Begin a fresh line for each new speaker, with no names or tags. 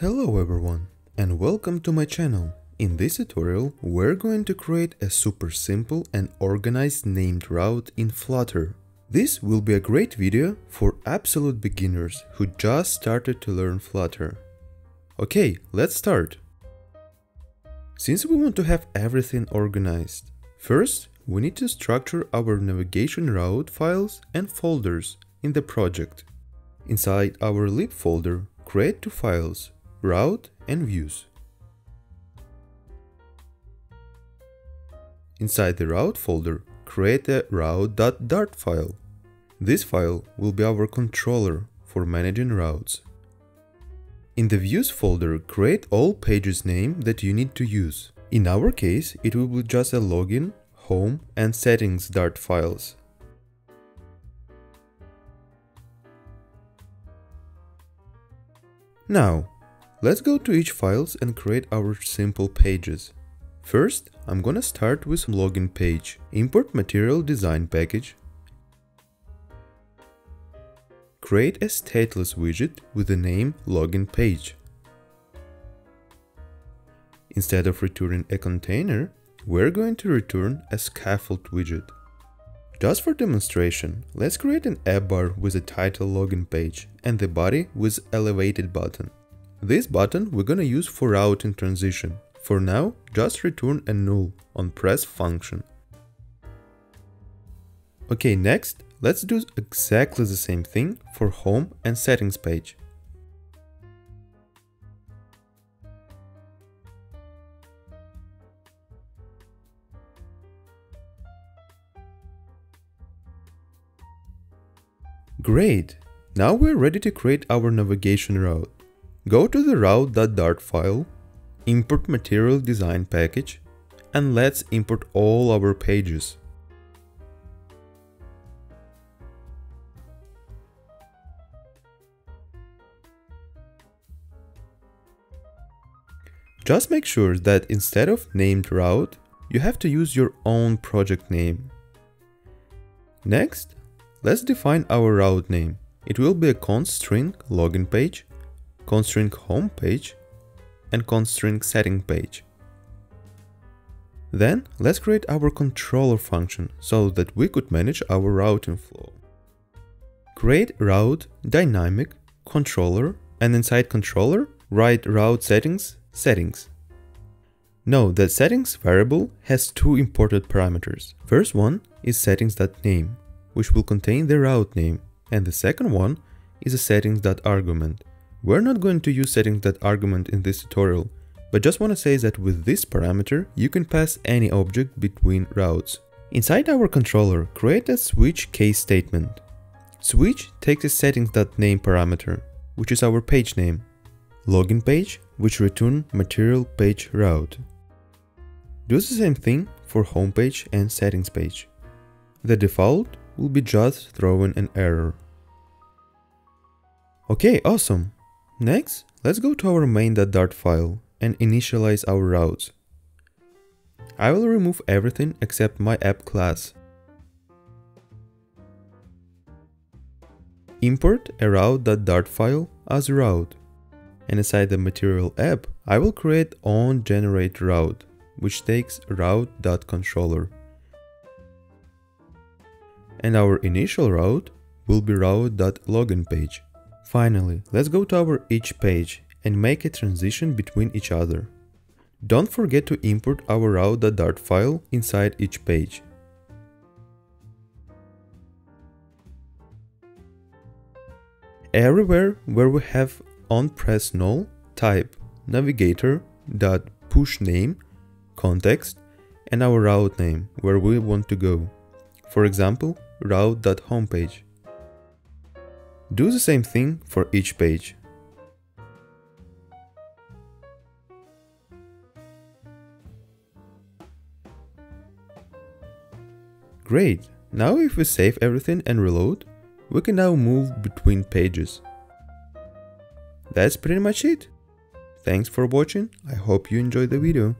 Hello everyone and welcome to my channel. In this tutorial we're going to create a super simple and organized named route in Flutter. This will be a great video for absolute beginners who just started to learn Flutter. Okay, let's start. Since we want to have everything organized, first we need to structure our navigation route files and folders in the project. Inside our lib folder, create two files, route and views. Inside the route folder, create a route.dart file. This file will be our controller for managing routes. In the views folder, create all pages name that you need to use. In our case, it will be just a login, home and settings Dart files. Now, let's go to each files and create our simple pages. First, I'm gonna start with login page. Import material design package. Create a stateless widget with the name login page. Instead of returning a container, we're going to return a scaffold widget. Just for demonstration, let's create an app bar with a title login page and the body with elevated button. This button we're gonna use for routing transition, for now, just return a null on press function. Okay, next, let's do exactly the same thing for home and settings page. Great! Now we're ready to create our navigation route. Go to the route.dart file import material design package and let's import all our pages. Just make sure that instead of named route, you have to use your own project name. Next, let's define our route name. It will be a const string login page, const string home page, and const string setting page. Then let's create our controller function so that we could manage our routing flow. Create route dynamic controller and inside controller write route settings settings. Note that settings variable has two imported parameters. First one is settings.name, which will contain the route name, and the second one is a settings.argument, we're not going to use settings.argument in this tutorial, but just want to say that with this parameter, you can pass any object between routes. Inside our controller, create a switch case statement. Switch takes a settings.name parameter, which is our page name. Login page, which return material page route. Do the same thing for home page and settings page. The default will be just throwing an error. Okay, awesome. Next, let's go to our main.dart file and initialize our routes. I will remove everything except my app class. Import a route.dart file as route. And inside the material app, I will create on generate route, which takes route.controller. And our initial route will be route.login page. Finally, let's go to our each page and make a transition between each other. Don't forget to import our route.dart file inside each page. Everywhere where we have on press null, type navigator.pushNamed, context, and our route name where we want to go. For example, route.homepage. Do the same thing for each page. Great! Now if we save everything and reload, we can now move between pages. That's pretty much it. Thanks for watching, I hope you enjoyed the video.